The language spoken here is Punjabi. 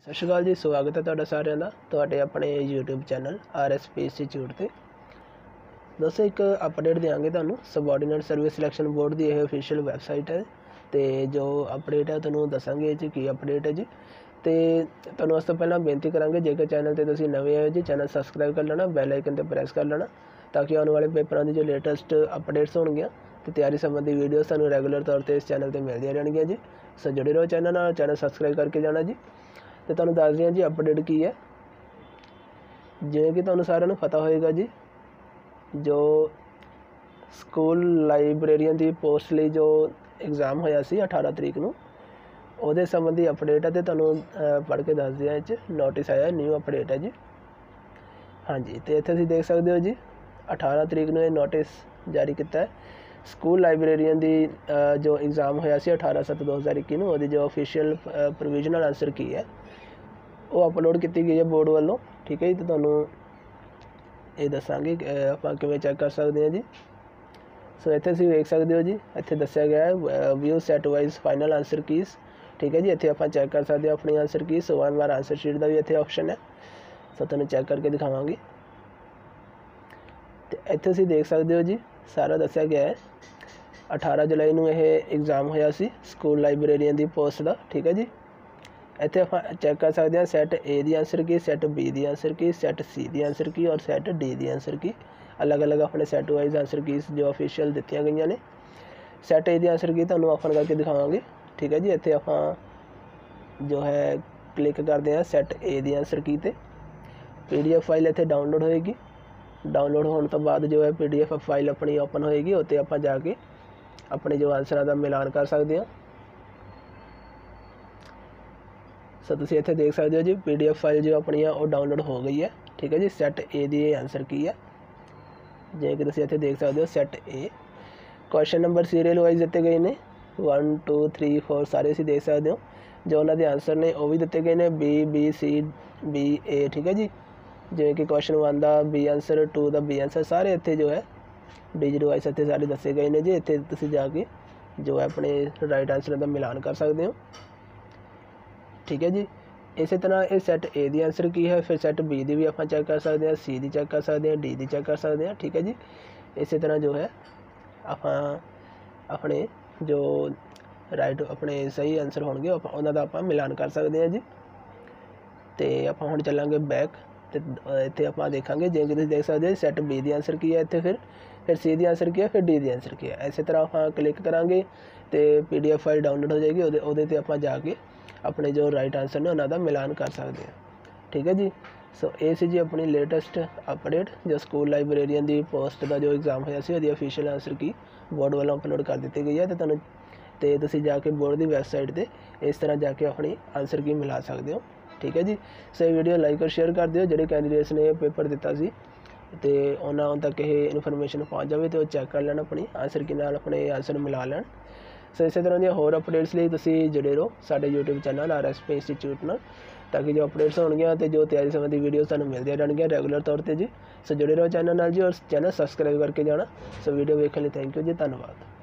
ਸਤਿ ਸ਼੍ਰੀ ਅਕਾਲ ਜੀ, ਸਵਾਗਤ ਹੈ ਤੁਹਾਡਾ ਸਾਰਿਆਂ ਦਾ, ਤੁਹਾਡੇ ਆਪਣੇ YouTube ਚੈਨਲ RSP ਇੰਸਟੀਚਿਊਟ ਤੇ। ਦੋਸਤੋ ਇੱਕ ਅਪਡੇਟ ਦਿਆਂਗੇ ਤੁਹਾਨੂੰ ਸਬਆਰਡੀਨੇਟ ਸਰਵਿਸ ਸਿਲੈਕਸ਼ਨ ਬੋਰਡ ਦੀ ਇਹ ਅਫੀਸ਼ੀਅਲ ਵੈਬਸਾਈਟ ਹੈ ਤੇ ਜੋ ਅਪਡੇਟ ਹੈ ਤੁਹਾਨੂੰ ਦੱਸਾਂਗੇ ਜੀ ਕੀ ਅਪਡੇਟ ਹੈ ਜੀ। ਤੇ ਤੁਹਾਨੂੰ ਉਸ ਤੋਂ ਪਹਿਲਾਂ ਬੇਨਤੀ ਕਰਾਂਗੇ, ਜੇਕਰ ਚੈਨਲ ਤੇ ਤੁਸੀਂ ਨਵੇਂ ਆਏ ਹੋ ਜੀ ਚੈਨਲ ਸਬਸਕ੍ਰਾਈਬ ਕਰ ਲੈਣਾ ਬੈਲ ਆਈਕਨ ਤੇ ਪ੍ਰੈਸ ਕਰ ਲੈਣਾ, ਤਾਂ ਕਿ ਆਉਣ ਵਾਲੇ ਪੇਪਰਾਂ ਦੀ ਜੋ ਲੇਟੈਸਟ ਅਪਡੇਟਸ ਹੋਣਗੀਆਂ, ਤੇ ਤਿਆਰੀ ਸੰਬੰਧੀ ਵੀਡੀਓਜ਼ ਤੁਹਾਨੂੰ ਰੈਗੂਲਰ ਤੌਰ ਤੇ ਇਸ ਚੈਨਲ ਤੇ ਮਿਲਦੀਆਂ ਰਹਿਣਗੀਆਂ ਜੀ। ਸੋ ਜੁੜੇ ਰਹੋ ਚੈਨਲ ਨਾਲ ਚੈਨਲ ਸਬਸਕ੍ਰਾਈਬ ਕਰਕੇ ਜਾਣਾ ਜੀ। ਤੇ ਤੁਹਾਨੂੰ ਦੱਸ ਦਿਆਂ ਜੀ ਅਪਡੇਟ ਕੀ ਹੈ। ਜਿਵੇਂ ਕਿ ਤੁਹਾਨੂੰ ਸਾਰਿਆਂ ਨੂੰ ਪਤਾ ਹੋਏਗਾ ਜੀ, ਜੋ ਸਕੂਲ ਲਾਇਬ੍ਰੇਰੀਅਨ ਦੀ ਪੋਸਟ ਲਈ ਜੋ ਐਗਜ਼ਾਮ ਹੋਇਆ ਸੀ 18 ਤਰੀਕ ਨੂੰ, ਉਹਦੇ ਸੰਬੰਧੀ ਅਪਡੇਟ ਹੈ ਤੇ ਤੁਹਾਨੂੰ ਪੜ੍ਹ ਕੇ ਦੱਸ ਦਿਆਂ, ਇਹ 'ਚ ਨੋਟਿਸ ਆਇਆ ਨਿਊ ਅਪਡੇਟ ਹੈ ਜੀ। ਹਾਂਜੀ, ਤੇ ਇੱਥੇ ਤੁਸੀਂ ਦੇਖ ਸਕਦੇ ਹੋ ਜੀ 18 ਤਰੀਕ ਨੂੰ ਇਹ ਨੋਟਿਸ ਜਾਰੀ ਕੀਤਾ ਹੈ। ਸਕੂਲ ਲਾਇਬ੍ਰੇਰੀਅਨ ਦੀ ਜੋ ਐਗਜ਼ਾਮ ਹੋਇਆ ਸੀ 18 ਸੱਤ 2021 ਨੂੰ, ਉਹਦੀ ਜੋ ਅਫੀਸ਼ੀਅਲ ਪ੍ਰੋਵੀਜ਼ਨਲ ਆਨਸਰ ਕੀ ਹੈ, ਉਹ ਅਪਲੋਡ ਕੀਤੀ ਗਈ ਹੈ ਬੋਰਡ ਵੱਲੋਂ, ਠੀਕ ਹੈ ਜੀ? ਤੇ ਤੁਹਾਨੂੰ ਇਹ ਦੱਸਾਂਗੇ ਆਪਾਂ ਕਿਵੇਂ ਚੈੱਕ ਕਰ ਸਕਦੇ ਹਾਂ ਜੀ। ਸੋ ਇੱਥੇ ਤੁਸੀਂ ਵੇਖ ਸਕਦੇ ਹੋ ਜੀ, ਇੱਥੇ ਦੱਸਿਆ ਗਿਆ ਹੈ view set wise final answer keys ਠੀਕ ਹੈ ਜੀ? ਇੱਥੇ ਆਪਾਂ ਚੈੱਕ ਕਰ ਸਕਦੇ ਹਾਂ ਆਪਣੀ ਆਨਸਰ ਕੀ ਸੋ ਵਨ ਵਾਰ ਆਨਸਰ ਸ਼ੀਟ ਦਾ ਵੀ ਇੱਥੇ ਆਪਸ਼ਨ ਹੈ। ਸੋ ਤੁਹਾਨੂੰ ਚੈੱਕ ਕਰਕੇ ਦਿਖਾਵਾਂਗੇ। ਤੇ ਇੱਥੇ ਤੁਸੀਂ ਦੇਖ ਸਕਦੇ ਹੋ ਜੀ ਸਾਰਾ ਦੱਸਿਆ ਗਿਆ ਹੈ। 18 ਜੁਲਾਈ ਨੂੰ ਇਹ ਐਗਜ਼ਾਮ ਹੋਇਆ ਸੀ ਸਕੂਲ ਲਾਇਬ੍ਰੇਰੀਅਨ ਦੀ ਪੋਸਟ ਦਾ, ਠੀਕ ਹੈ ਜੀ? ਇੱਥੇ ਆਪਾਂ ਚੈੱਕ ਕਰ ਸਕਦੇ ਹਾਂ ਸੈੱਟ A ਦੀ ਆਨਸਰ ਕੀ ਸੈੱਟ B ਦੀ ਆਨਸਰ ਕੀ ਸੈੱਟ C ਦੀ ਆਨਸਰ ਕੀ ਔਰ ਸੈੱਟ D ਦੀ ਆਨਸਰ ਕੀ। ਅਲੱਗ-ਅਲੱਗ ਆਪਣੇ ਸੈੱਟ ਵਾਈਜ਼ ਆਨਸਰ ਕੀਸ ਜੋ ਅਫੀਸ਼ੀਅਲ ਦਿੱਤੀਆਂ ਗਈਆਂ ਨੇ। ਸੈੱਟ A ਦੀ ਆਨਸਰ ਕੀ ਤੁਹਾਨੂੰ ਓਪਨ ਕਰਕੇ ਦਿਖਾਵਾਂਗੇ, ਠੀਕ ਹੈ ਜੀ? ਇੱਥੇ ਆਪਾਂ ਜੋ ਹੈ ਕਲਿੱਕ ਕਰਦੇ ਹਾਂ ਸੈੱਟ A ਦੀ ਆਨਸਰ ਕੀ ਤੇ। PDF ਫਾਈਲ ਇੱਥੇ ਡਾਊਨਲੋਡ ਹੋਏਗੀ। ਡਾਊਨਲੋਡ ਹੋਣ ਤੋਂ ਬਾਅਦ ਜੋ ਹੈ PDF ਫਾਈਲ ਆਪਣੀ ਓਪਨ ਹੋਏਗੀ ਉੱਤੇ ਆਪਾਂ ਜਾ ਕੇ ਆਪਣੇ ਜੋ ਆਨਸਰਾਂ ਦਾ ਮਿਲਾਨ ਕਰ ਸਕਦੇ ਹਾਂ। ਸੋ ਤੁਸੀਂ ਇੱਥੇ ਦੇਖ ਸਕਦੇ ਹੋ ਜੀ, PDF ਫਾਈਲ ਜੋ ਆਪਣੀ ਆ, ਉਹ ਡਾਊਨਲੋਡ ਹੋ ਗਈ ਹੈ। ਠੀਕ ਹੈ ਜੀ ਸੈੱਟ ਏ ਦੀ ਇਹ ਆਨਸਰ ਕੀ ਹੈ? ਜਿਵੇਂ ਕਿ ਤੁਸੀਂ ਇੱਥੇ ਦੇਖ ਸਕਦੇ ਹੋ set A question number serial wise ਦਿੱਤੇ ਗਏ ਨੇ। 1 2 3 4 ਸਾਰੇ ਅਸੀਂ ਦੇਖ ਸਕਦੇ ਹੋ। ਜੋ ਉਹਨਾਂ ਦੇ ਆਨਸਰ ਨੇ, ਉਹ ਵੀ ਦਿੱਤੇ ਗਏ ਨੇ B B C B A ਠੀਕ ਹੈ ਜੀ। ਜਿਵੇਂ ਕਿ ਕੁਐਸਚਨ 1 ਦਾ ਬੀ ਆਨਸਰ 2 ਦਾ ਬੀ ਆਨਸਰ ਸਾਰੇ ਇੱਥੇ ਜੋ ਹੈ ਡਿਜੀਟਲ ਵਾਈਜ਼ ਇੱਥੇ ਸਾਰੇ ਦੱਸੇ ਗਏ ਨੇ ਜੀ। ਇੱਥੇ ਤੁਸੀਂ ਜਾ ਕੇ ਜੋ ਹੈ ਆਪਣੇ ਰਾਈਟ ਆਨਸਰ ਦਾ ਮਿਲਾਨ ਕਰ ਸਕਦੇ ਹੋ। ਠੀਕ ਹੈ ਜੀ। ਇਸੇ ਤਰ੍ਹਾਂ ਇਹ ਸੈੱਟ A ਦੀ ਆਨਸਰ ਕੀ ਹੈ, ਫਿਰ ਸੈੱਟ B ਦੀ ਵੀ ਆਪਾਂ ਚੈੱਕ ਕਰ ਸਕਦੇ ਹਾਂ, C ਦੀ ਚੈੱਕ ਕਰ ਸਕਦੇ ਹਾਂ, D ਦੀ ਚੈੱਕ ਕਰ ਸਕਦੇ ਹਾਂ। ਠੀਕ ਹੈ ਜੀ। ਇਸੇ ਤਰ੍ਹਾਂ ਜੋ ਹੈ ਆਪਾਂ ਆਪਣੇ ਜੋ ਰਾਈਟ ਆਪਣੇ ਸਹੀ ਆਨਸਰ ਹੋਣਗੇ ਉਹਨਾਂ ਦਾ ਆਪਾਂ ਮਿਲਾਨ ਕਰ ਸਕਦੇ ਹਾਂ ਜੀ। ਤੇ ਆਪਾਂ ਹੁਣ ਚੱਲਾਂਗੇ ਬੈਕ ਤੇ ਇੱਥੇ ਆਪਾਂ ਦੇਖਾਂਗੇ ਜਿਵੇਂ ਕਿ ਤੁਸੀਂ ਦੇਖ ਸਕਦੇ ਹੋ ਸੈੱਟ ਬੀ ਦੀ ਆਨਸਰ ਕੀ ਹੈ ਇੱਥੇ ਫਿਰ? ਫਿਰ ਸੀ ਦੀ ਆਨਸਰ ਕੀ ਹੈ, ਫਿਰ ਡੀ ਦੀ ਆਨਸਰ ਕੀ ਹੈ। ਇਸੇ ਤਰ੍ਹਾਂ ਆਪਾਂ ਕਲਿੱਕ ਕਰਾਂਗੇ ਤੇ PDF ਫਾਈਲ ਡਾਊਨਲੋਡ ਹੋ ਜਾਏਗੀ, ਉਹਦੇ ਉਹਦੇ ਤੇ ਆਪਾਂ ਜਾ ਕੇ ਆਪਣੇ ਜੋ ਰਾਈਟ ਆਨਸਰ ਨੇ, ਉਹਨਾਂ ਦਾ ਮਿਲਾਨ ਕਰ ਸਕਦੇ ਹਾਂ। ਠੀਕ ਹੈ ਜੀ? ਸੋ ਇਹ ਸੀ ਜੀ ਆਪਣੀ ਲੇਟੈਸਟ ਅਪਡੇਟ ਜੋ ਸਕੂਲ ਲਾਇਬ੍ਰੇਰੀਅਨ ਦੀ ਪੋਸਟ ਦਾ ਜੋ ਐਗਜ਼ਾਮ ਹੋਇਆ ਸੀ, ਉਹਦੀ ਅਫੀਸ਼ੀਅਲ ਆਨਸਰ ਕੀ ਬੋਰਡ ਵੱਲੋਂ ਅਪਲੋਡ ਕਰ ਦਿੱਤੀ ਗਈ ਹੈ ਤੇ ਤੁਹਾਨੂੰ, ਤੇ ਤੁਸੀਂ ਜਾ ਕੇ ਬੋਰਡ ਦੀ ਵੈਬਸਾਈਟ ਤੇ ਇਸ ਤਰ੍ਹਾਂ ਜਾ ਕੇ ਆਪਣੀ ਆਨਸਰ ਕੀ ਮਿਲਾ ਸਕਦੇ ਹੋ। ਠੀਕ ਹੈ ਜੀ। ਸੋ ਇਹ ਵੀਡੀਓ ਲਾਈਕ ਔਰ ਸ਼ੇਅਰ ਕਰ ਦਿਓ, ਜਿਹੜੇ ਕੈਂਡੀਡੇਟਸ ਨੇ ਪੇਪਰ ਦਿੱਤਾ ਸੀ। ਤੇ ਉਹਨਾਂ ਤੱਕ ਇਹ ਇਨਫੋਰਮੇਸ਼ਨ ਪਹੁੰਚ ਜਾਵੇ ਤੇ ਉਹ ਚੈੱਕ ਕਰ ਲੈਣ ਆਪਣੀ ਆਨਸਰ ਕੀ ਨਾਲ ਆਪਣੇ ਆਨਸਰ ਮਿਲਾ ਲੈਣ। ਸੋ ਇਸੇ ਤਰ੍ਹਾਂ ਦੀਆਂ ਹੋਰ ਅਪਡੇਟਸ ਲਈ ਤੁਸੀਂ ਜੁੜੇ ਰਹੋ ਸਾਡੇ YouTube ਚੈਨਲ ਆਰਐਸਪੀ ਇੰਸਟੀਚਿਊਟ ਨਾਲ, ਤਾਂ ਕਿ ਜੋ ਅਪਡੇਟਸ ਹੋਣਗੀਆਂ ਤੇ ਜੋ ਤਿਆਰੀ ਸੰਬੰਧੀ ਵੀਡੀਓਜ਼ ਤੁਹਾਨੂੰ ਮਿਲਦੀਆਂ ਰਹਿਣਗੀਆਂ ਰੈਗੂਲਰ ਤੌਰ ਤੇ ਜੀ। ਸੋ ਜੁੜੇ ਰਹੋ ਚੈਨਲ ਨਾਲ ਜੀ ਔਰ ਚੈਨਲ ਸਬਸਕ੍ਰਾਈਬ ਕਰਕੇ ਜਾਣਾ। ਸੋ ਵੀਡੀਓ ਵੇਖਣ ਲਈ ਥੈਂਕ ਯੂ ਜੀ, ਧੰਨਵਾਦ।